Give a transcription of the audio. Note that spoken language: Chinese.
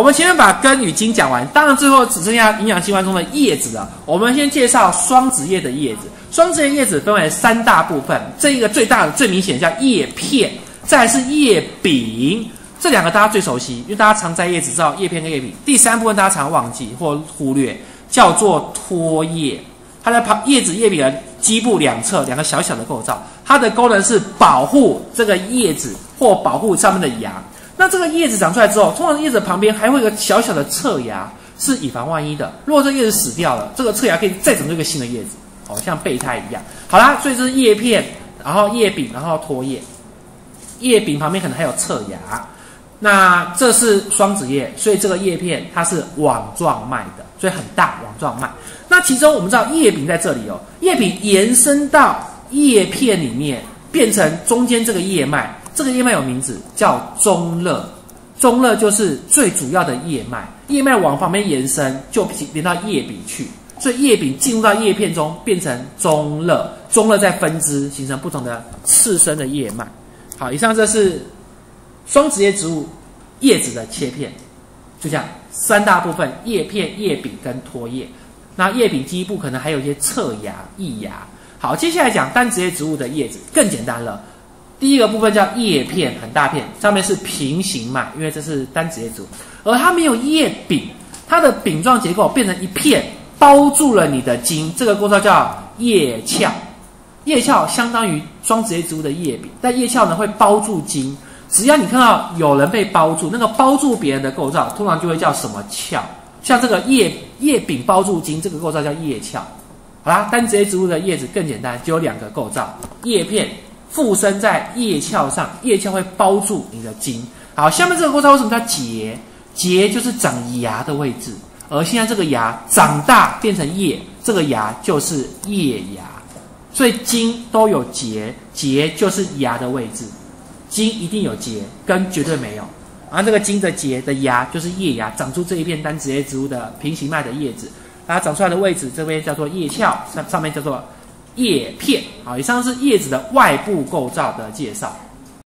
我们前面把根与茎讲完，当然最后只剩下营养器官中的叶子了。我们先介绍双子叶的叶子。双子叶叶子分为三大部分，这一个最大的、最明显叫叶片，再来是叶柄，这两个大家最熟悉，因为大家常摘叶子知道叶片跟叶柄。第三部分大家常忘记或忽略，叫做托叶。它的旁叶子叶柄的基部两侧两个小小的构造，它的功能是保护这个叶子或保护上面的芽。那这个叶子长出来之后，通常叶子旁边还会有个小小的侧芽，是以防万一的。如果这叶子死掉了，这个侧芽可以再长出一个新的叶子，哦，像备胎一样。好啦，所以这是叶片，然后叶柄，然后托叶。叶柄旁边可能还有侧芽。那这是双子叶，所以这个叶片它是网状脉的，所以很大网状脉。那其中我们知道叶柄在这里哦，叶柄延伸到叶片里面，变成中间这个叶脉。这个叶脉有名字叫中肋，中肋就是最主要的叶脉，叶脉往旁边延伸就连到叶柄去，所以叶柄进入到叶片中变成中肋，中肋再分支形成不同的次生的叶脉。好，以上这是双子叶植物叶子的切片，就这样三大部分：叶片、叶柄跟托叶。那叶柄基部可能还有一些侧芽、翼芽。好，接下来讲单子叶植物的叶子更简单了。第一个部分叫叶片，很大片，上面是平行嘛，因为这是单子叶植物，而它没有叶柄，它的柄状结构变成一片，包住了你的茎，这个构造叫叶鞘。叶鞘相当于双子叶植物的叶柄，但叶鞘呢会包住茎。只要你看到有人被包住，那个包住别人的构造，通常就会叫什么鞘？像这个叶叶柄包住茎，这个构造叫叶鞘。好啦，单子叶植物的叶子更简单，就有两个构造：叶片。附生在叶鞘上，叶鞘会包住你的茎。好，下面这个构造为什么叫节？节就是长芽的位置，而现在这个芽长大变成叶，这个芽就是叶芽。所以茎都有节，节就是芽的位置，茎一定有节，根绝对没有。而这个茎的节的芽就是叶芽，长出这一片单子叶植物的平行脉的叶子，它长出来的位置这边叫做叶鞘，上上面叫做。叶片，好，以上是叶子的外部构造的介绍。